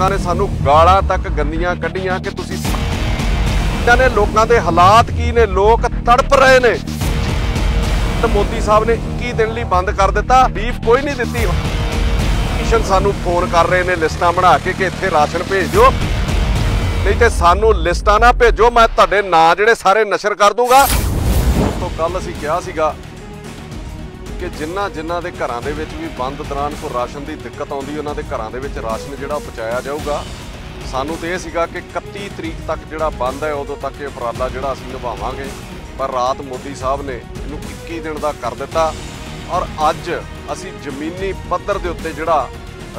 ਲੋਕਾਂ ਨੇ ਸਾਨੂੰ ਗਾਲਾਂ ਤੱਕ ਗੰਦੀਆਂ ਕੱਢੀਆਂ ਕਿ ਤੁਸੀਂ ਇਹਨਾਂ ਨੇ ਲੋਕਾਂ ਦੇ ਹਾਲਾਤ ਕੀ ਨੇ? ਲੋਕ ਤੜਪ ਰਹੇ ਨੇ। ਤੇ ਮੋਦੀ ਸਾਹਿਬ ਨੇ 21 ਦਿਨ ਲਈ ਬੰਦ ਕਰ ਦਿੱਤਾ। ਬੀਫ ਕੋਈ ਨਹੀਂ ਦਿੱਤੀ। ਮਿਸ਼ਨ ਸਾਨੂੰ ਫੋਨ ਕਰ ਰਹੇ ਨੇ, ਲਿਸਟਾਂ ਬਣਾ ਕੇ ਕਿ ਇੱਥੇ ਰਾਸ਼ਨ ਭੇਜ। ਦਿਓ ਨਹੀਂ ਤੇ ਸਾਨੂੰ ਲਿਸਟਾਂ ਨਾ ਭੇਜੋ। ਮੈਂ ਤੁਹਾਡੇ ਨਾਂ ਜਿਹੜੇ ਸਾਰੇ ਨਸ਼ਰ ਕਰ ਦੂੰਗਾ। ਤੋਂ ਕੱਲ ਅਸੀਂ ਕਿਹਾ ਸੀਗਾ ਕਿ ਜਿਨ੍ਹਾਂ ਜਿਨ੍ਹਾਂ ਦੇ ਘਰਾਂ ਦੇ ਵਿੱਚ ਵੀ ਬੰਦ ਦੌਰਾਨ ਕੋਈ ਰਾਸ਼ਨ ਦੀ ਦਿੱਕਤ ਆਉਂਦੀ, ਉਹਨਾਂ ਦੇ ਘਰਾਂ ਦੇ ਵਿੱਚ ਰਾਸ਼ਨ ਜਿਹੜਾ ਪਹੁੰਚਾਇਆ ਜਾਊਗਾ। ਸਾਨੂੰ ਤੇ ਇਹ ਸੀਗਾ ਕਿ 31 ਤਰੀਕ ਤੱਕ ਜਿਹੜਾ ਬੰਦ ਹੈ, ਉਦੋਂ ਤੱਕ ਇਹ ਉਪਰਾਲਾ ਜਿਹੜਾ ਅਸੀਂ ਨਿਭਾਵਾਂਗੇ। ਪਰ ਰਾਤ ਮੋਦੀ ਸਾਹਿਬ ਨੇ ਇਹਨੂੰ 21 ਦਿਨ ਦਾ ਕਰ ਦਿੱਤਾ ਔਰ ਅੱਜ ਅਸੀਂ ਜ਼ਮੀਨੀ ਪੱਧਰ ਦੇ ਉੱਤੇ ਜਿਹੜਾ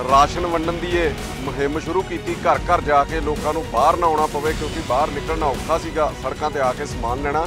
ਰਾਸ਼ਨ ਵੰਡਣ ਦੀ ਇਹ ਮੁਹਿੰਮ ਸ਼ੁਰੂ ਕੀਤੀ ਘਰ ਘਰ ਜਾ ਕੇ ਲੋਕਾਂ ਨੂੰ ਬਾਹਰ ਨਾ ਆਉਣਾ ਪਵੇ ਕਿਉਂਕਿ ਬਾਹਰ ਨਿਕਲਣਾ ਔਖਾ ਸੀਗਾ, ਸੜਕਾਂ ਤੇ ਆ ਕੇ ਸਮਾਨ ਲੈਣਾ।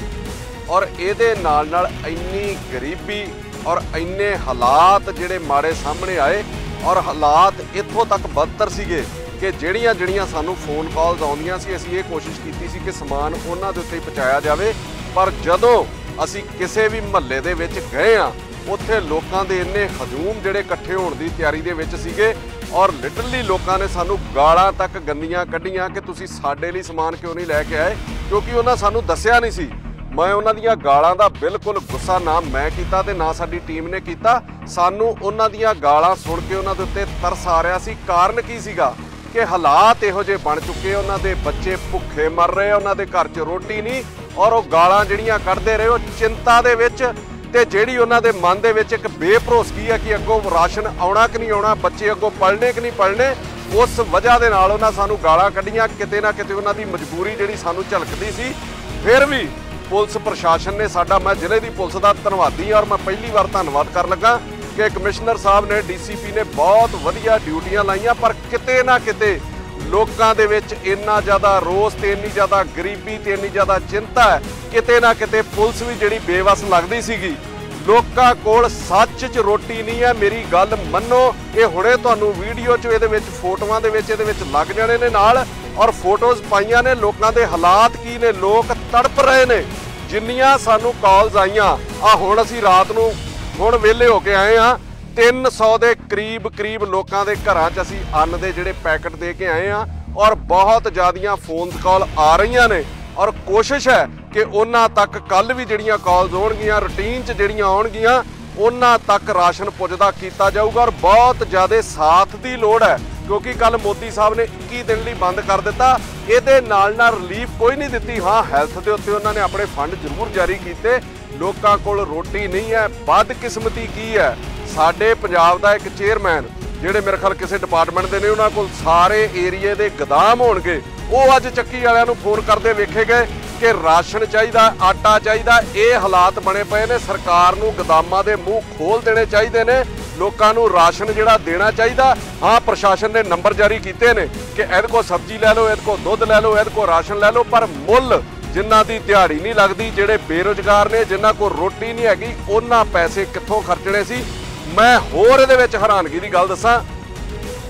ਔਰ ਇਹਦੇ ਨਾਲ ਨਾਲ ਇੰਨੀ ਗਰੀਬੀ ਔਰ ਇੰਨੇ ਹਾਲਾਤ ਜਿਹੜੇ ਮਾੜੇ ਸਾਹਮਣੇ ਆਏ ਔਰ ਹਾਲਾਤ ਇੱਥੋਂ ਤੱਕ ਬਦਤਰ ਸੀਗੇ ਕਿ ਜਿਹੜੀਆਂ ਜਿਹੜੀਆਂ ਸਾਨੂੰ ਫੋਨ ਕਾਲਸ ਆਉਂਦੀਆਂ ਸੀ, ਅਸੀਂ ਇਹ ਕੋਸ਼ਿਸ਼ ਕੀਤੀ ਸੀ ਕਿ ਸਮਾਨ ਉਹਨਾਂ ਦੇ ਉੱਤੇ ਹੀ ਪਹੁੰਚਾਇਆ ਜਾਵੇ। ਪਰ ਜਦੋਂ ਅਸੀਂ ਕਿਸੇ ਵੀ ਮਹੱਲੇ ਦੇ ਵਿੱਚ ਗਏ ਆ ਉੱਥੇ ਲੋਕਾਂ ਦੇ ਇੰਨੇ ਹਜੂਮ ਜਿਹੜੇ ਇਕੱਠੇ ਹੋਣ ਦੀ ਤਿਆਰੀ ਦੇ ਵਿੱਚ ਸੀਗੇ ਔਰ ਲਿਟਰਲੀ ਲੋਕਾਂ ਨੇ ਸਾਨੂੰ ਗਾਲਾਂ ਤੱਕ ਗੰਦੀਆਂ ਕੱਢੀਆਂ ਕਿ ਤੁਸੀਂ ਸਾਡੇ ਲਈ ਸਮਾਨ ਕਿਉਂ ਨਹੀਂ ਲੈ ਕੇ ਆਏ? ਕਿਉਂਕਿ ਉਹਨਾਂ ਸਾਨੂੰ ਦੱਸਿਆ ਨਹੀਂ ਸੀ ਮੈਂ ਉਹਨਾਂ ਦੀਆਂ ਗਾਲਾਂ ਦਾ ਬਿਲਕੁਲ ਗੁੱਸਾ ਨਾ ਮੈਂ ਕੀਤਾ ਤੇ ਨਾ ਸਾਡੀ ਟੀਮ ਨੇ ਕੀਤਾ। ਸਾਨੂੰ ਉਹਨਾਂ ਦੀਆਂ ਗਾਲਾਂ ਸੁਣ ਕੇ ਉਹਨਾਂ ਦੇ ਉੱਤੇ ਤਰਸ ਆ ਰਿਹਾ ਸੀ। ਕਾਰਨ ਕੀ ਸੀਗਾ? ਕਿ ਹਾਲਾਤ ਇਹੋ ਜਿਹੇ ਬਣ ਚੁੱਕੇ ਉਹਨਾਂ ਦੇ ਬੱਚੇ ਭੁੱਖੇ ਮਰ ਰਹੇ ਉਹਨਾਂ ਦੇ ਘਰ 'ਚ ਰੋਟੀ ਨਹੀਂ ਔਰ ਉਹ ਗਾਲਾਂ ਜਿਹੜੀਆਂ ਕੱਢਦੇ ਰਹੇ, ਉਹ ਚਿੰਤਾ ਦੇ ਵਿੱਚ ਤੇ ਜਿਹੜੀ ਉਹਨਾਂ ਦੇ ਮਨ ਦੇ ਵਿੱਚ ਇੱਕ ਬੇਭਰੋਸਗੀ ਹੈ ਕਿ ਅੱਗੋਂ ਰਾਸ਼ਨ ਆਉਣਾ ਕਿ ਨਹੀਂ ਆਉਣਾ, ਬੱਚੇ ਅੱਗੋਂ ਪੜ੍ਹਨੇ ਕਿ ਨਹੀਂ ਪੜ੍ਹਨੇ ਉਸ ਵਜ੍ਹਾ ਦੇ ਨਾਲ ਉਹਨਾਂ ਸਾਨੂੰ ਗਾਲਾਂ ਕੱਢੀਆਂ। ਕਿਤੇ ਨਾ ਕਿਤੇ ਉਹਨਾਂ ਦੀ ਮਜਬੂਰੀ ਜਿਹੜੀ ਸਾਨੂੰ ਝਲਕਦੀ ਸੀ। ਫਿਰ ਵੀ ਪੁਲਿਸ ਪ੍ਰਸ਼ਾਸਨ ਨੇ ਸਾਡਾ ਮੈਂ ਜ਼ਿਲ੍ਹੇ ਦੀ ਪੁਲਿਸ ਦਾ ਧੰਨਵਾਦੀ ਹਾਂ ਔਰ ਮੈਂ ਪਹਿਲੀ ਵਾਰ ਧੰਨਵਾਦ ਕਰਨ ਲੱਗਾ ਕਿ ਕਮਿਸ਼ਨਰ ਸਾਹਿਬ ਨੇ ਡੀਸੀਪੀ ਨੇ ਬਹੁਤ ਵਧੀਆ ਡਿਊਟੀਆਂ ਲਾਈਆਂ, ਪਰ ਕਿਤੇ ਨਾ ਕਿਤੇ ਲੋਕਾਂ ਦੇ ਵਿੱਚ ਇੰਨਾ ਜ਼ਿਆਦਾ ਰੋਸ ਤੇ ਇੰਨੀ ਜ਼ਿਆਦਾ ਗਰੀਬੀ ਤੇ ਇੰਨੀ ਜ਼ਿਆਦਾ ਚਿੰਤਾ ਹੈ। ਕਿਤੇ ਨਾ ਕਿਤੇ ਪੁਲਿਸ ਵੀ ਜਿਹੜੀ ਬੇਵਸ ਲੱਗਦੀ ਸੀਗੀ, ਲੋਕਾਂ ਕੋਲ ਸੱਚ 'ਚ ਰੋਟੀ ਨਹੀਂ ਹੈ। ਮੇਰੀ ਗੱਲ ਮੰਨੋ, ਇਹ ਹੁਣੇ ਤੁਹਾਨੂੰ ਵੀਡੀਓ 'ਚ ਇਹਦੇ ਵਿੱਚ, ਫੋਟੋਆਂ ਦੇ ਵਿੱਚ, ਇਹਦੇ ਵਿੱਚ ਲੱਗ ਜਾਣੇ ਨੇ ਨਾਲ ਔਰ ਫੋਟੋਜ਼ ਪਾਈਆਂ ਨੇ। ਲੋਕਾਂ ਦੇ ਹਾਲਾਤ ਕੀ ਨੇ? ਲੋਕ ਤੜਪ ਰਹੇ ਨੇ। ਜਿੰਨੀਆਂ ਸਾਨੂੰ ਕਾਲਸ ਆਈਆਂ ਆ ਹੁਣ ਅਸੀਂ ਰਾਤ ਨੂੰ ਹੁਣ ਵਿਹਲੇ ਹੋ ਕੇ ਆਏ ਆ 300 ਦੇ ਕਰੀਬ ਕਰੀਬ ਲੋਕਾਂ ਦੇ ਘਰਾਂ 'ਚ ਅਸੀਂ ਅੰਨ ਦੇ ਜਿਹੜੇ ਪੈਕਟ ਦੇ ਕੇ ਆਏ ਆ ਔਰ ਬਹੁਤ ਜ਼ਿਆਦੀਆਂ ਫੋਨ ਕਾਲ ਆ ਰਹੀਆਂ ਨੇ। ਔਰ ਕੋਸ਼ਿਸ਼ ਹੈ ਕਿ ਉਹਨਾਂ ਤੱਕ ਕੱਲ ਵੀ ਜਿਹੜੀਆਂ ਕਾਲਸ ਹੋਣਗੀਆਂ ਰੁਟੀਨ 'ਚ ਜਿਹੜੀਆਂ ਆਉਣਗੀਆਂ, ਉਹਨਾਂ ਤੱਕ ਰਾਸ਼ਨ ਪੁੱਜਦਾ ਕੀਤਾ ਜਾਊਗਾ ਔਰ ਬਹੁਤ ਜ਼ਿਆਦਾ ਸਾਥ ਦੀ ਲੋੜ ਹੈ। ਕਿਉਂਕਿ ਕੱਲ ਮੋਦੀ ਸਾਹਿਬ ਨੇ 21 ਦਿਨ ਲਈ ਬੰਦ ਕਰ ਦਿੱਤਾ। ਇਹਦੇ ਨਾਲ ਨਾਲ ਰਿਲੀਫ ਕੋਈ ਨਹੀਂ ਦਿੱਤੀ। ਹਾਂ ਹੈਲਥ ਦੇ ਉੱਤੇ ਉਹਨਾਂ ਨੇ ਆਪਣੇ ਫੰਡ ਜ਼ਰੂਰ ਜਾਰੀ ਕੀਤੇ। ਲੋਕਾਂ ਕੋਲ ਰੋਟੀ ਨਹੀਂ ਹੈ ਬਦਕਿਸਮਤੀ ਕੀ ਹੈ? ਸਾਡੇ ਪੰਜਾਬ ਦਾ ਇੱਕ ਚੇਅਰਮੈਨ ਜਿਹੜੇ ਮੇਰੇ ਖਿਆਲ ਕਿਸੇ ਡਿਪਾਰਟਮੈਂਟ ਦੇ ਨੇ, ਉਹਨਾਂ ਕੋਲ ਸਾਰੇ ਏਰੀਏ ਦੇ ਗਦਾਮ ਹੋਣਗੇ। ਉਹ ਅੱਜ ਚੱਕੀ ਵਾਲਿਆਂ ਨੂੰ ਫੋਨ ਕਰਦੇ ਵੇਖੇ ਗਏ ਕਿ ਰਾਸ਼ਨ ਚਾਹੀਦਾ, ਆਟਾ ਚਾਹੀਦਾ, ਇਹ ਹਾਲਾਤ ਬਣੇ ਪਏ ਨੇ। ਸਰਕਾਰ ਨੂੰ ਗਦਾਮਾਂ ਦੇ ਮੂੰਹ ਖੋਲ ਦੇਣੇ ਚਾਹੀਦੇ ਨੇ। ਲੋਕਾਂ ਨੂੰ ਰਾਸ਼ਨ ਜਿਹੜਾ ਦੇਣਾ ਚਾਹੀਦਾ ਹਾਂ ਪ੍ਰਸ਼ਾਸਨ ਨੇ ਨੰਬਰ ਜਾਰੀ ਕੀਤੇ ਨੇ ਕਿ ਇਹਦੇ ਕੋਲ ਸਬਜ਼ੀ ਲੈ ਲਓ ਇਹਦੇ ਕੋਲ ਦੁੱਧ ਲੈ ਲਓ ਇਹਦੇ ਕੋਲ ਰਾਸ਼ਨ ਲੈ ਲਓ, ਪਰ ਮੁੱਲ ਜਿਨ੍ਹਾਂ ਦੀ ਦਿਹਾੜੀ ਨਹੀਂ ਲੱਗਦੀ, ਜਿਹੜੇ ਬੇਰੁਜ਼ਗਾਰ ਨੇ ਜਿਨ੍ਹਾਂ ਕੋਲ ਰੋਟੀ ਨਹੀਂ ਹੈਗੀ, ਉਹਨਾਂ ਪੈਸੇ ਕਿੱਥੋਂ ਖਰਚਣੇ ਸੀ? ਮੈਂ ਹੋਰ ਇਹਦੇ ਵਿੱਚ ਹੈਰਾਨਗੀ ਦੀ ਗੱਲ ਦੱਸਾਂ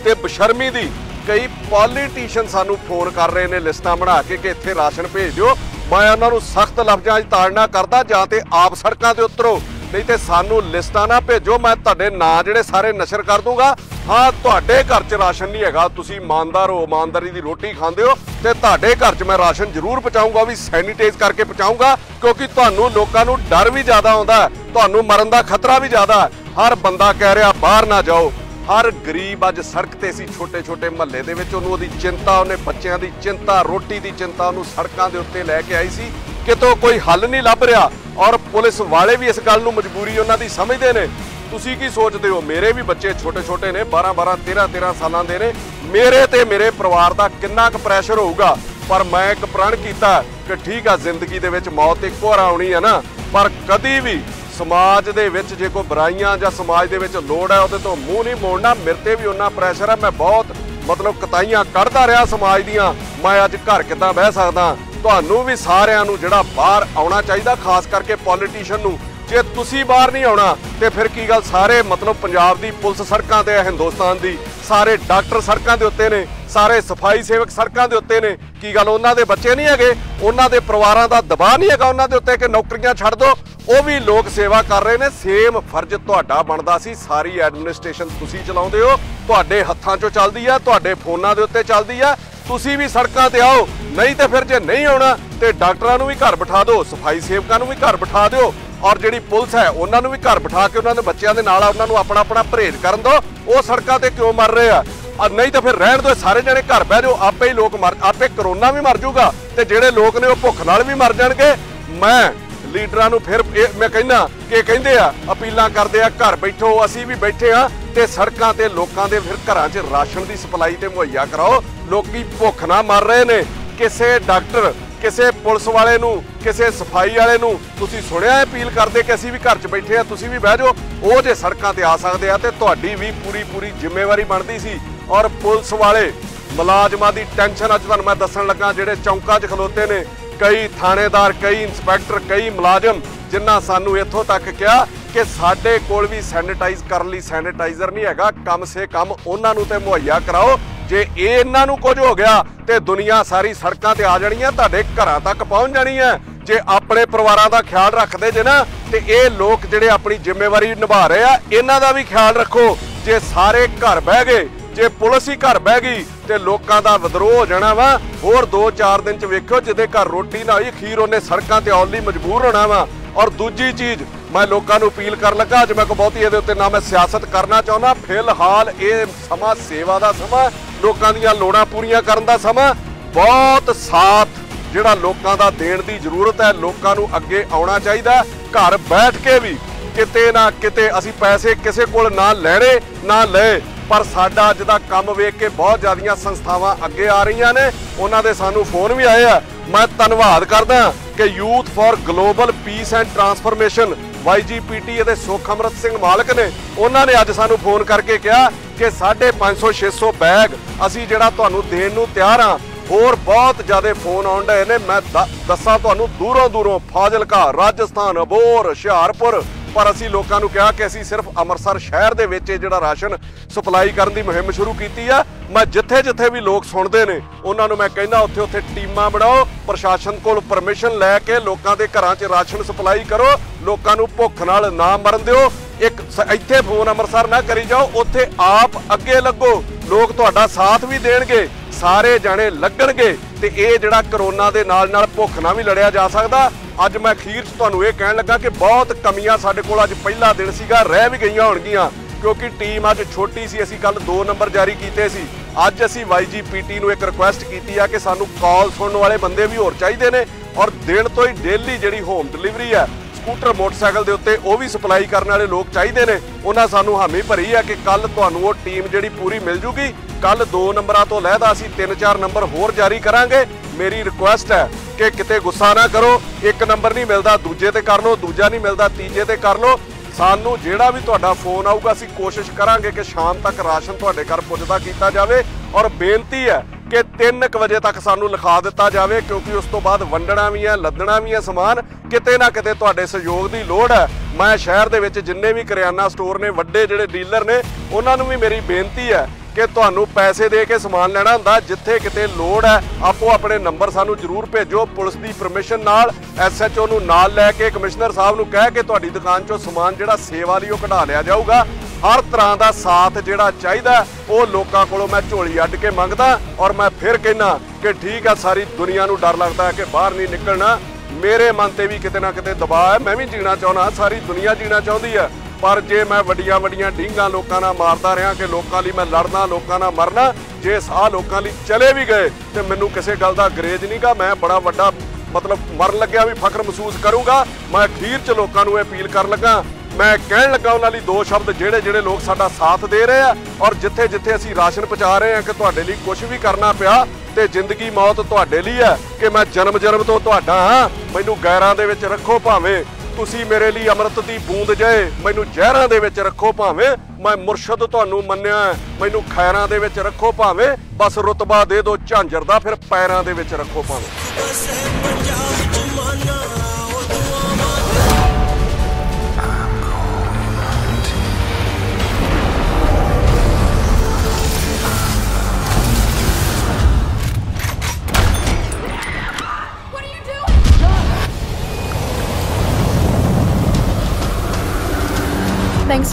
ਤੇ ਬਸ਼ਰਮੀ ਦੀ ਕਈ ਪੋਲੀਟੀਸ਼ੀਅਨ ਸਾਨੂੰ ਫੋਨ ਕਰ ਰਹੇ ਨੇ, ਲਿਸਟਾਂ ਬਣਾ ਕੇ ਕਿ ਇੱਥੇ ਰਾਸ਼ਨ ਭੇਜ ਦਿਓ। ਮੈਂ ਉਹਨਾਂ ਨੂੰ ਸਖਤ ਲਫ਼ਜ਼ਾਂ 'ਚ ਤਾੜਨਾ ਕਰਦਾ, ਜਾਂ ਤੇ ਆਪ ਸੜਕਾਂ ਤੇ ਉਤਰੋ। ਨਹੀਂ ਤੇ ਸਾਨੂੰ ਲਿਸਟਾਂ ਨਾ ਭੇਜੋ, ਮੈਂ ਤੁਹਾਡੇ ਨਾਂ ਜਿਹੜੇ ਸਾਰੇ ਨਸ਼ਰ ਕਰ ਦੂੰਗਾ। ਹਾਂ, ਤੁਹਾਡੇ ਘਰ 'ਚ ਰਾਸ਼ਨ ਨਹੀਂ ਹੈਗਾ, ਤੁਸੀਂ ਇਮਾਨਦਾਰ ਹੋ, ਇਮਾਨਦਾਰੀ ਦੀ ਰੋਟੀ ਖਾਂਦੇ ਹੋ ਤੇ ਤੁਹਾਡੇ ਘਰ 'ਚ ਮੈਂ ਰਾਸ਼ਨ ਜ਼ਰੂਰ ਪਹੁੰਚਾਊਂਗਾ, ਉਹ ਵੀ ਸੈਨੀਟਾਈਜ਼ ਕਰਕੇ ਪਹੁੰਚਾਊਂਗਾ, ਕਿਉਂਕਿ ਤੁਹਾਨੂੰ ਲੋਕਾਂ ਨੂੰ ਡਰ ਵੀ ਜ਼ਿਆਦਾ ਆਉਂਦਾ ਤੁਹਾਨੂੰ ਮਰਨ ਦਾ ਖਤਰਾ ਵੀ ਜ਼ਿਆਦਾ ਹਰ ਬੰਦਾ ਕਹਿ ਰਿਹਾ, ਬਾਹਰ ਨਾ ਜਾਓ। ਹਰ ਗਰੀਬ ਅੱਜ ਸੜਕ ਤੇ ਸੀ ਛੋਟੇ ਛੋਟੇ ਮਹੱਲੇ ਦੇ ਵਿੱਚ, ਉਹਨੂੰ ਉਹਦੀ ਚਿੰਤਾ, ਉਹਨੇ ਬੱਚਿਆਂ ਦੀ ਚਿੰਤਾ, ਰੋਟੀ ਦੀ ਚਿੰਤਾ ਉਹਨੂੰ ਸੜਕਾਂ ਦੇ ਉੱਤੇ ਲੈ ਕੇ ਆਈ ਸੀ। ਕਿਤੋਂ ਕੋਈ ਹੱਲ ਨਹੀਂ ਲੱਭ ਰਿਹਾ। ਔਰ ਪੁਲਿਸ ਵਾਲੇ ਵੀ ਇਸ ਗੱਲ ਨੂੰ ਮਜਬੂਰੀ ਉਹਨਾਂ ਦੀ ਸਮਝਦੇ ਨੇ। ਤੁਸੀਂ ਕੀ ਸੋਚਦੇ ਹੋ? ਮੇਰੇ ਵੀ ਬੱਚੇ ਛੋਟੇ ਛੋਟੇ ਨੇ 12 12 13 13 ਸਾਲਾਂ ਦੇ ਨੇ। ਮੇਰੇ ਤੇ ਮੇਰੇ ਪਰਿਵਾਰ ਦਾ ਕਿੰਨਾ ਕੁ ਪ੍ਰੈਸ਼ਰ ਹੋਊਗਾ? ਪਰ ਮੈਂ ਇੱਕ ਪ੍ਰਣ ਕੀਤਾ ਕਿ ਠੀਕ ਆ, ਜ਼ਿੰਦਗੀ ਦੇ ਵਿੱਚ ਮੌਤ ਇੱਕੋ ਵਾਰ ਆਉਣੀ ਹੈ ਨਾ। ਪਰ ਕਦੀ ਵੀ ਸਮਾਜ ਦੇ ਵਿੱਚ ਜੇ ਕੋਈ ਬੁਰਾਈਆਂ ਜਾਂ ਸਮਾਜ ਦੇ ਵਿੱਚ ਲੋੜ ਹੈ ਉਹਦੇ ਤੋਂ ਮੂੰਹ ਨਹੀਂ ਮੋੜਨਾ। ਮੇਰੇ ਤੇ ਵੀ ਉਹਨਾਂ ਪ੍ਰੈਸ਼ਰ ਹੈ ਮੈਂ ਬਹੁਤ ਮਤਲਬ ਕਤਾਈਆਂ ਕੱਢਦਾ ਰਿਹਾ ਸਮਾਜ ਦੀਆਂ। ਮੈਂ ਅੱਜ ਘਰ ਕਿੱਦਾਂ ਬਹਿ ਸਕਦਾ? ਤੁਹਾਨੂੰ ਵੀ ਸਾਰਿਆਂ ਨੂੰ ਜਿਹੜਾ ਬਾਹਰ ਆਉਣਾ ਚਾਹੀਦਾ, ਖਾਸ ਕਰਕੇ ਪੋਲੀਟੀਸ਼ੀਅਨ ਨੂੰ। ਜੇ ਤੁਸੀਂ ਬਾਹਰ ਨਹੀਂ ਆਉਣਾ, ਤੇ ਫਿਰ ਕੀ ਗੱਲ? ਸਾਰੇ ਮਤਲਬ ਪੰਜਾਬ ਦੀ ਪੁਲਿਸ ਸੜਕਾਂ ਤੇ ਹੈ ਹਿੰਦੁਸਤਾਨ ਦੀ। ਸਾਰੇ ਡਾਕਟਰ ਸੜਕਾਂ ਦੇ ਉੱਤੇ ਨੇ, ਸਾਰੇ ਸਫ਼ਾਈ ਸੇਵਕ ਸੜਕਾਂ ਦੇ ਉੱਤੇ ਨੇ। ਕੀ ਗੱਲ? ਉਹਨਾਂ ਦੇ ਬੱਚੇ ਨਹੀਂ ਹੈਗੇ? ਉਹਨਾਂ ਦੇ ਪਰਿਵਾਰਾਂ ਦਾ ਦਬਾਅ ਨਹੀਂ ਹੈਗਾ ਉਹਨਾਂ ਦੇ ਉੱਤੇ ਕਿ ਨੌਕਰੀਆਂ ਛੱਡ ਦਿਓ ਉਹ ਵੀ ਲੋਕ ਸੇਵਾ ਕਰ ਰਹੇ ਨੇ। ਸੇਮ ਫਰਜ਼ ਤੁਹਾਡਾ ਬਣਦਾ ਸੀ। ਸਾਰੀ ਐਡਮਿਨਿਸਟ੍ਰੇਸ਼ਨ ਤੁਸੀਂ ਚਲਾਉਂਦੇ ਹੋ। ਤੁਹਾਡੇ ਹੱਥਾਂ 'ਚੋਂ ਚੱਲਦੀ ਆ, ਤੁਹਾਡੇ ਫੋਨਾਂ ਦੇ ਉੱਤੇ ਚੱਲਦੀ ਆ। ਤੁਸੀਂ ਵੀ ਸੜਕਾਂ ਤੇ ਆਓ। ਨਹੀਂ ਤਾਂ ਫਿਰ ਜੇ ਨਹੀਂ ਆਉਣਾ ਤੇ ਡਾਕਟਰਾਂ ਨੂੰ ਵੀ ਘਰ ਬਿਠਾ ਦਿਓ, ਸਫ਼ਾਈ ਸੇਵਕਾਂ ਨੂੰ ਵੀ ਘਰ ਬਿਠਾ ਦਿਓ ਔਰ ਜਿਹੜੀ ਪੁਲਿਸ ਹੈ ਉਹਨਾਂ ਨੂੰ ਵੀ ਘਰ ਬਿਠਾ ਕੇ ਉਹਨਾਂ ਦੇ ਬੱਚਿਆਂ ਦੇ ਨਾਲ ਉਹਨਾਂ ਨੂੰ ਆਪਣਾ ਆਪਣਾ ਪਰਹੇਜ਼ ਕਰਨ ਦਿਓ, ਉਹ ਸੜਕਾਂ ਤੇ ਕਿਉਂ ਮਰ ਰਹੇ ਆ? ਔਰ ਨਹੀਂ ਤਾਂ ਫਿਰ ਰਹਿਣ ਦਿਓ, ਸਾਰੇ ਜਣੇ ਘਰ ਬਹਿ ਜਾਓ, ਆਪੇ ਹੀ ਲੋਕ ਮਰ, ਆਪੇ ਕਰੋਨਾ ਵੀ ਮਰ ਜਾਊਗਾ ਤੇ ਜਿਹੜੇ ਲੋਕ ਨੇ ਉਹ ਭੁੱਖ ਨਾਲ ਵੀ ਮਰ ਜਾਣਗੇ। ਮੈਂ ਲੀਡਰਾਂ ਨੂੰ ਫਿਰ ਇਹ, ਮੈਂ ਕਹਿੰਦਾ ਕਿ ਕਹਿੰਦੇ ਆ, ਅਪੀਲਾਂ ਕਰਦੇ ਆ, ਘਰ ਬੈਠੋ, ਅਸੀਂ ਵੀ ਬੈਠੇ ਆ ਤੇ ਸੜਕਾਂ ਤੇ ਲੋਕਾਂ ਦੇ ਫਿਰ ਘਰਾਂ 'ਚ ਰਾਸ਼ਨ ਦੀ ਸਪਲਾਈ ਤੇ ਮੁਹੱਈਆ ਕਰਾਓ, ਲੋਕੀ ਭੁੱਖ ਨਾਲ ਮਰ ਰਹੇ ਨੇ। ਕਿਸੇ ਡਾਕਟਰ, ਕਿਸੇ ਪੁਲਿਸ ਵਾਲੇ ਨੂੰ, ਕਿਸੇ ਸਫ਼ਾਈ ਵਾਲੇ ਨੂੰ ਤੁਸੀਂ ਸੁਣਿਆ ਅਪੀਲ ਕਰਦੇ ਕਿ ਅਸੀਂ ਵੀ ਘਰ 'ਚ ਬੈਠੇ ਆ ਤੁਸੀਂ ਵੀ ਬਹਿ ਜਾਓ। ਉਹ ਜੇ ਸੜਕਾਂ ਤੇ ਆ ਸਕਦੇ ਆ ਤੇ ਤੁਹਾਡੀ ਵੀ ਪੂਰੀ ਪੂਰੀ ਜ਼ਿੰਮੇਵਾਰੀ ਬਣਦੀ ਸੀ। ਔਰ ਪੁਲਿਸ ਵਾਲੇ ਮੁਲਾਜ਼ਮਾਂ ਦੀ ਟੈਨਸ਼ਨ ਅੱਜ ਤੁਹਾਨੂੰ ਮੈਂ ਦੱਸਣ ਲੱਗਾ, ਜਿਹੜੇ ਚੌਂਕਾਂ 'ਚ ਖਲੋਤੇ ਨੇ, ਕਈ ਥਾਣੇਦਾਰ, ਕਈ ਇੰਸਪੈਕਟਰ, ਕਈ ਮੁਲਾਜ਼ਮ, ਜਿਨ੍ਹਾਂ ਸਾਨੂੰ ਇੱਥੋਂ ਤੱਕ ਕਿਹਾ ਕਿ ਸਾਡੇ ਕੋਲ ਵੀ ਸੈਨੀਟਾਈਜ਼ ਕਰਨ ਲਈ ਸੈਨੀਟਾਈਜ਼ਰ ਨਹੀਂ ਹੈਗਾ, ਕੰਮ ਸੇ ਕੰਮ ਉਹਨਾਂ ਨੂੰ ਤੇ ਮੁਹੱਈਆ ਕਰਾਓ। ਜੇ ਇਹ ਇਹਨਾਂ ਨੂੰ ਕੁਝ ਹੋ ਗਿਆ ਤੇ ਦੁਨੀਆ ਸਾਰੀ ਸੜਕਾਂ ਤੇ ਆ ਜਾਣੀ ਹੈ, ਤੁਹਾਡੇ ਘਰਾਂ ਤੱਕ ਪਹੁੰਚ ਜਾਣੀ ਹੈ। ਜੇ ਆਪਣੇ ਪਰਿਵਾਰਾਂ ਦਾ ਖਿਆਲ ਰੱਖਦੇ ਜੇ ਨਾ, ਤੇ ਇਹ ਲੋਕ ਜਿਹੜੇ ਆਪਣੀ ਜ਼ਿੰਮੇਵਾਰੀ ਨਿਭਾ ਰਹੇ ਆ, ਇਹਨਾਂ ਦਾ ਵੀ ਖਿਆਲ ਰੱਖੋ। ਜੇ ਸਾਰੇ ਘਰ ਬਹਿ ਗਏ, ਜੇ ਪੁਲਿਸ ਹੀ ਘਰ ਬਹਿ ਗਈ, ਤੇ ਲੋਕਾਂ ਦਾ ਵਿਦਰੋਹ ਹੋ ਜਾਣਾ ਵਾ। ਹੋਰ 2-4 ਦਿਨ ਚ ਵੇਖਿਓ, ਜਿਹਦੇ ਘਰ ਰੋਟੀ ਨਾ ਹੋਈ ਖੀਰ ਉਹਨੇ ਸੜਕਾਂ ਤੇ ਆਉਣ ਲਈ ਮਜਬੂਰ ਹੋਣਾ ਵਾ। ਔਰ ਦੂਜੀ ਚੀਜ਼, ਮੈਂ ਲੋਕਾਂ ਨੂੰ ਅਪੀਲ ਕਰਨ ਲੱਗਾ, ਅੱਜ ਮੈਂ ਕੋ ਬਹੁਤੀ ਇਹਦੇ ਉੱਤੇ ਨਾ ਮੈਂ ਸਿਆਸਤ ਕਰਨਾ ਚਾਹੁੰਦਾ। ਫਿਲਹਾਲ ਇਹ ਸਮਾਂ ਸੇਵਾ ਦਾ ਸਮਾਂ ਲੋਕਾਂ ਦੀਆਂ ਲੋੜਾਂ ਪੂਰੀਆਂ ਕਰਨ ਦਾ ਸਮਾਂ। ਬਹੁਤ ਸਾਥ, ਜਿਹੜਾ ਲੋਕਾਂ ਦਾ ਦੇਣ ਦੀ ਜ਼ਰੂਰਤ ਹੈ, ਲੋਕਾਂ ਨੂੰ ਅੱਗੇ ਆਉਣਾ ਚਾਹੀਦਾ ਘਰ ਬੈਠ ਕੇ ਵੀ ਕਿਤੇ ਨਾ ਕਿਤੇ ਅਸੀਂ ਪੈਸੇ ਕਿਸੇ ਕੋਲ ਨਾ ਲੈਣੇ, ਨਾ ਲਏ। ਪਰ ਸਾਡਾ ਅੱਜ ਦਾ ਕੰਮ ਵੇਖ ਕੇ ਬਹੁਤ ਜ਼ਿਆਦੀਆਂ ਸੰਸਥਾਵਾਂ ਅੱਗੇ ਆ ਰਹੀਆਂ ਨੇ। ਉਹਨਾਂ ਦੇ ਸਾਨੂੰ ਫੋਨ ਵੀ ਆਏ ਆ। ਮੈਂ ਧੰਨਵਾਦ ਕਰਦਾ ਕਿ youth for global peace and transformation YGPT ਇਹਦੇ ਸੁਖ ਅਮਰਤ ਸਿੰਘ ਮਾਲਕ ਨੇ, ਉਹਨਾਂ ਨੇ ਅੱਜ ਸਾਨੂੰ ਫੋਨ ਕਰਕੇ ਕਿਹਾ ਕਿ 550 600 ਬੈਗ ਅਸੀਂ ਜਿਹੜਾ ਤੁਹਾਨੂੰ ਦੇਣ ਨੂੰ ਤਿਆਰ ਆ ਹੋਰ ਬਹੁਤ ਜ਼ਿਆਦਾ ਫੋਨ ਆਉਣ ਡਏ ਨੇ। ਮੈਂ ਦ- ਦੱਸਾਂ ਤੁਹਾਨੂੰ, ਦੂਰੋਂ ਦੂਰੋਂ ਫਾਜ਼ਿਲਕਾ, ਰਾਜਸਥਾਨ ਅਬੋਰ ਹੁਸ਼ਿਆਰਪੁਰ, ਪਰ ਅਸੀਂ ਲੋਕਾਂ ਨੂੰ ਕਿਹਾ ਕਿ ਅਸੀਂ ਸਿਰਫ ਅੰਮ੍ਰਿਤਸਰ ਸ਼ਹਿਰ ਦੇ ਵਿੱਚ ਇਹ ਜਿਹੜਾ ਰਾਸ਼ਨ ਸਪਲਾਈ ਕਰਨ ਦੀ ਮੁਹਿੰਮ ਸ਼ੁਰੂ ਕੀਤੀ ਆ। ਮੈਂ ਜਿੱਥੇ ਜਿੱਥੇ ਵੀ ਲੋਕ ਸੁਣਦੇ ਨੇ, ਉਹਨਾਂ ਨੂੰ ਮੈਂ ਕਹਿੰਦਾ ਉੱਥੇ ਉੱਥੇ ਟੀਮਾਂ ਬਣਾਓ, ਪ੍ਰਸ਼ਾਸਨ ਕੋਲ ਪਰਮਿਸ਼ਨ ਲੈ ਕੇ ਲੋਕਾਂ ਦੇ ਘਰਾਂ 'ਚ ਰਾਸ਼ਨ ਸਪਲਾਈ ਕਰੋ। ਲੋਕਾਂ ਨੂੰ ਭੁੱਖ ਨਾਲ ਨਾ ਮਰਨ ਦਿਓ। ਇੱਕ ਸ- ਇੱਥੇ ਫੋਨ ਅੰਮ੍ਰਿਤਸਰ ਨਾ ਕਰੀ ਜਾਓ, ਉੱਥੇ ਆਪ ਅੱਗੇ ਲੱਗੋ। ਲੋਕ ਤੁਹਾਡਾ ਸਾਥ ਵੀ ਦੇਣਗੇ, ਸਾਰੇ ਜਾਣੇ ਲੱਗਣਗੇ ਤੇ ਇਹ ਜਿਹੜਾ ਕਰੋਨਾ ਦੇ ਨਾਲ ਨਾਲ ਭੁੱਖ ਨਾਲ ਵੀ ਲੜਿਆ ਜਾ ਸਕਦਾ। ਅੱਜ ਮੈਂ ਅਖੀਰ 'ਚ ਤੁਹਾਨੂੰ ਇਹ ਕਹਿਣ ਲੱਗਾ ਕਿ ਬਹੁਤ ਕਮੀਆਂ ਸਾਡੇ ਕੋਲ ਅੱਜ ਪਹਿਲਾ ਦਿਨ ਸੀਗਾ, ਰਹਿ ਵੀ ਗਈਆਂ ਹੋਣਗੀਆਂ, ਕਿਉਂਕਿ ਟੀਮ ਅੱਜ ਛੋਟੀ ਸੀ, ਅਸੀਂ ਕੱਲ 2 ਨੰਬਰ ਜਾਰੀ ਕੀਤੇ ਸੀ। ਅੱਜ ਅਸੀਂ YGPT ਨੂੰ ਇੱਕ ਰਿਕੁਐਸਟ ਕੀਤੀ ਆ ਕਿ ਸਾਨੂੰ ਕਾਲ ਸੁਣਨ ਵਾਲੇ ਬੰਦੇ ਵੀ ਹੋਰ ਚਾਹੀਦੇ ਨੇ ਔਰ ਦਿਨ ਤੋਂ ਹੀ ਡੇਲੀ ਜਿਹੜੀ ਹੋਮ ਡਿਲੀਵਰੀ ਹੈ ਸਕੂਟਰ, ਮੋਟਰਸਾਈਕਲ ਦੇ ਉੱਤੇ ਉਹ ਵੀ ਸਪਲਾਈ ਕਰਨ ਵਾਲੇ ਲੋਕ ਚਾਹੀਦੇ ਨੇ। ਉਹਨਾਂ ਸਾਨੂੰ ਹਾਮੀ ਭਰੀ ਹੈ ਕਿ ਕੱਲ ਤੁਹਾਨੂੰ ਉਹ ਟੀਮ ਜਿਹੜੀ ਪੂਰੀ ਮਿਲ ਜੂਗੀ। ਕੱਲ 2 ਨੰਬਰਾਂ ਤੋਂ ਲਹਿਦਾ ਅਸੀਂ 3-4 ਨੰਬਰ ਹੋਰ ਜਾਰੀ ਕਰਾਂਗੇ। ਮੇਰੀ ਰਿਕੁਐਸਟ ਹੈ ਕਿ ਕਿਤੇ ਗੁੱਸਾ ਨਾ ਕਰੋ। ਇੱਕ ਨੰਬਰ ਨਹੀਂ ਮਿਲਦਾ, ਦੂਜੇ ਤੇ ਕਰ ਲਓ, ਦੂਜਾ ਨਹੀਂ ਮਿਲਦਾ, ਤੀਜੇ ਤੇ ਕਰ ਲਓ। ਸਾਨੂੰ ਜਿਹੜਾ ਵੀ ਤੁਹਾਡਾ ਫੋਨ ਆਊਗਾ, ਅਸੀਂ ਕੋਸ਼ਿਸ਼ ਕਰਾਂਗੇ ਕਿ ਸ਼ਾਮ ਤੱਕ ਰਾਸ਼ਨ ਤੁਹਾਡੇ ਘਰ ਪੁੱਜਦਾ ਕੀਤਾ ਜਾਵੇ। ਔਰ ਬੇਨਤੀ ਹੈ ਕਿ 3:00 ਵਜੇ ਤੱਕ ਸਾਨੂੰ ਲਿਖਾ ਦਿੱਤਾ ਜਾਵੇ, ਕਿਉਂਕਿ ਉਸ ਤੋਂ ਬਾਅਦ ਵੰਡਣਾ ਵੀ ਹੈ, ਲੱਦਣਾ ਵੀ ਹੈ ਸਮਾਨ। ਕਿਤੇ ਨਾ ਕਿਤੇ ਤੁਹਾਡੇ ਸਹਿਯੋਗ ਦੀ ਲੋੜ ਹੈ। ਮੈਂ ਸ਼ਹਿਰ ਦੇ ਵਿੱਚ ਜਿੰਨੇ ਵੀ ਕਰਿਆਨਾ ਸਟੋਰ ਨੇ, ਵੱਡੇ ਜਿਹੜੇ ਡੀਲਰ ਨੇ, ਉਹਨਾਂ ਨੂੰ ਵੀ ਮੇਰੀ ਬੇਨਤੀ ਹੈ ਕਿ ਤੁਹਾਨੂੰ ਪੈਸੇ ਦੇ ਕੇ ਸਮਾਨ ਲੈਣਾ ਹੁੰਦਾ, ਜਿੱਥੇ ਕਿਤੇ ਲੋੜ ਹੈ, ਆਪੋ ਆਪਣੇ ਨੰਬਰ ਸਾਨੂੰ ਜ਼ਰੂਰ ਭੇਜੋ। ਪੁਲਿਸ ਦੀ ਪਰਮਿਸ਼ਨ ਨਾਲ ਐਸਐਚਓ ਨੂੰ ਨਾਲ ਲੈ ਕੇ ਕਮਿਸ਼ਨਰ ਸਾਹਿਬ ਨੂੰ ਕਹਿ ਕੇ ਤੁਹਾਡੀ ਦੁਕਾਨ ਚੋਂ ਸਮਾਨ ਜਿਹੜਾ ਸੇਵਾ ਲਈ ਉਹ ਕਢਾ ਲਿਆ ਜਾਊਗਾ। ਹਰ ਤਰ੍ਹਾਂ ਦਾ ਸਾਥ ਜਿਹੜਾ ਚਾਹੀਦਾ, ਉਹ ਲੋਕਾਂ ਕੋਲੋਂ ਮੈਂ ਝੋਲੀ ਅੱਡ ਕੇ ਮੰਗਦਾ ਔਰ ਮੈਂ ਫਿਰ ਕਹਿਣਾ ਕਿ ਠੀਕ ਆ, ਸਾਰੀ ਦੁਨੀਆ ਨੂੰ ਡਰ ਲੱਗਦਾ ਕਿ ਬਾਹਰ ਨਹੀਂ ਨਿਕਲਣਾ। ਮੇਰੇ ਮਨ ਤੇ ਵੀ ਕਿਤੇ ਨਾ ਕਿਤੇ ਦਬਾਅ ਹੈ। ਮੈਂ ਵੀ ਜੀਣਾ ਚਾਹੁੰਦਾ ਸਾਰੀ ਦੁਨੀਆ ਜੀਣਾ ਚਾਹੁੰਦੀ ਹੈ। ਪਰ ਜੇ ਮੈਂ ਵੱਡੀਆਂ ਵੱਡੀਆਂ ਢੀਂਗਾਂ ਲੋਕਾਂ ਨਾਲ ਮਾਰਦਾ ਰਿਹਾ ਕਿ ਲੋਕਾਂ ਲਈ ਮੈਂ ਲੜਨਾ, ਲੋਕਾਂ ਨਾਲ ਮਰਨਾ, ਜੇ ਸਾਹ ਲੋਕਾਂ ਲਈ ਚਲੇ ਵੀ ਗਏ ਤੇ ਮੈਨੂੰ ਕਿਸੇ ਗੱਲ ਦਾ ਗਰੇਜ ਨਹੀਂਗਾ ਮੈਂ ਬੜਾ ਵੱਡਾ ਮਤਲਬ ਮਰਨ ਲੱਗਿਆ ਵੀ ਫਖਰ ਮਹਿਸੂਸ ਕਰੂੰਗਾ। ਮੈਂ ਅਖੀਰ ਚ ਲੋਕਾਂ ਨੂੰ ਇਹ ਅਪੀਲ ਕਰਨ ਲੱਗਾ। ਮੈਂ ਕਹਿਣ ਲੱਗਾ ਉਹਨਾਂ ਲਈ ਦੋ ਸ਼ਬਦ ਜਿਹੜੇ ਜਿਹੜੇ ਲੋਕ ਸਾਡਾ ਸਾਥ ਦੇ ਰਹੇ ਆ। ਔਰ ਜਿੱਥੇ ਜਿੱਥੇ ਅਸੀਂ ਰਾਸ਼ਨ ਪਹੁੰਚਾ ਰਹੇ ਆ ਕਿ ਤੁਹਾਡੇ ਲਈ ਕੁਝ ਵੀ ਕਰਨਾ ਪਿਆ ਤੇ ਜ਼ਿੰਦਗੀ ਮੌਤ ਤੁਹਾਡੇ ਲਈ ਹੈ ਕਿ ਮੈਂ ਜਨਮ ਜਨਮ ਤੋਂ ਤੁਹਾਡਾ ਹਾਂ। ਮੈਨੂੰ ਗੈਰਾਂ ਦੇ ਵਿੱਚ ਰੱਖੋ ਭਾਵੇਂ। ਤੁਸੀਂ ਮੇਰੇ ਲਈ ਅੰਮ੍ਰਿਤ ਦੀ ਬੂੰਦ ਜਏ ਮੈਨੂੰ ਜ਼ਹਿਰਾਂ ਦੇ ਵਿੱਚ ਰੱਖੋ ਭਾਵੇਂ। ਮੈਂ ਮੁਰਸ਼ਦ ਤੁਹਾਨੂੰ ਮੰਨਿਆ ਮੈਨੂੰ ਖੈਰਾਂ ਦੇ ਵਿੱਚ ਰੱਖੋ ਭਾਵੇਂ। ਬਸ ਰੁਤਬਾ ਦੇ ਦਿਓ ਝਾਂਜਰ ਦਾ ਫਿਰ ਪੈਰਾਂ ਦੇ ਵਿੱਚ ਰੱਖੋ ਭਾਵੇਂ।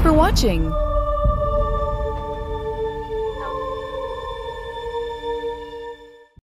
For watching.